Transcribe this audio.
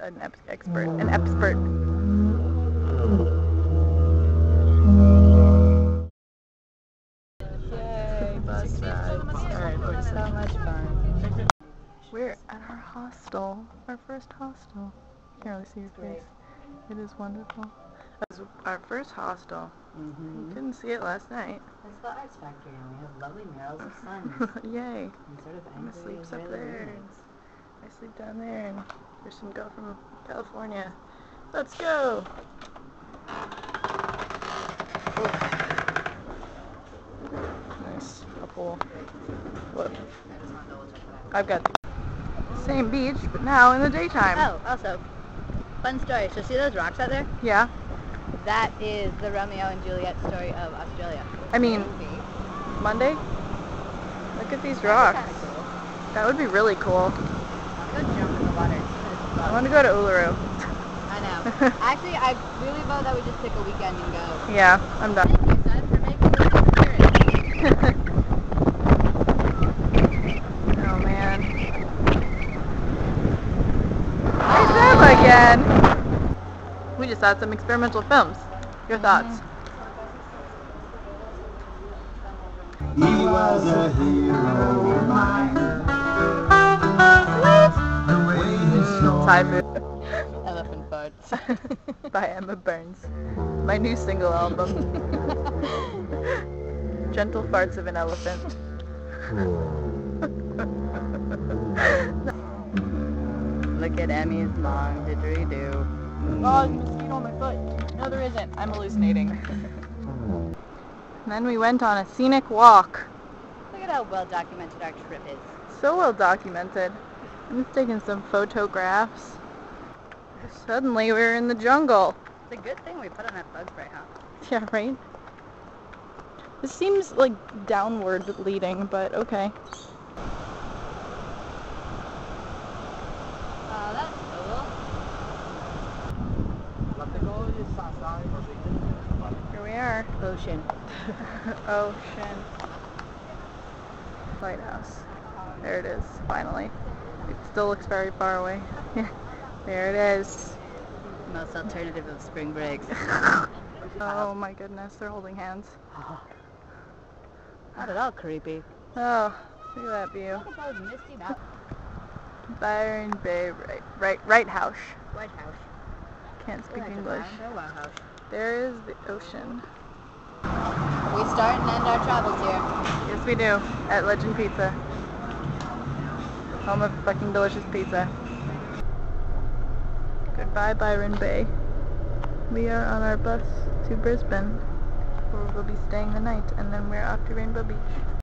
an expert. An expert. Yay, bus ride. Alright, we're so much fun. We're at our hostel. Our first hostel. Can't really see your face. It is wonderful. Is our first hostel. Mm-hmm. Couldn't see it last night. It's the Arts Factory, and we have lovely murals of suns Yay. and sort of angry sleeps up there. I sleep down there and there's some girl from California. Let's go! Nice. A pool. Whoop. I've got the same beach, but now in the daytime. Oh, also, fun story. So see those rocks out there? Yeah. That is the Romeo and Juliet story of Australia. I mean, Monday? Look at these rocks. That would be really cool. Go jump in the water. I want to go to Uluru. I know. Actually, I really vote that we just pick a weekend and go. Yeah, I'm done. Thank you, son, for making this experience. oh man. There's them again. We just saw some experimental films. Your mm-hmm. thoughts? He was a hero of mine. Saw Thai Elephant farts. by Emma Burns. My new single album. Gentle farts of an elephant. Look at Emmy's long didgeridoo. Oh, there's a mosquito on my foot. No, there isn't. I'm hallucinating. Then we went on a scenic walk. Look at how well documented our trip is. So well documented. I'm taking some photographs. Suddenly we're in the jungle. It's a good thing we put on that bug spray, huh? Yeah, right? This seems like downward leading, but okay. Oh, that's cool. Here we are. Ocean. Ocean. Lighthouse. There it is, finally. It still looks very far away. there it is. Most alternative of spring breaks. Oh my goodness, they're holding hands. Not at all creepy. Oh, look at that view. Look at those misty mountains. Byron Bay, right, right, right house. White House. Can't speak We're at the English. Byron Bay White House. There is the ocean. We start and end our travels here. Yes, we do. At Legend Pizza. Home of fucking delicious pizza. Goodbye, Byron Bay. We are on our bus to Brisbane, where we'll be staying the night, and then we're off to Rainbow Beach.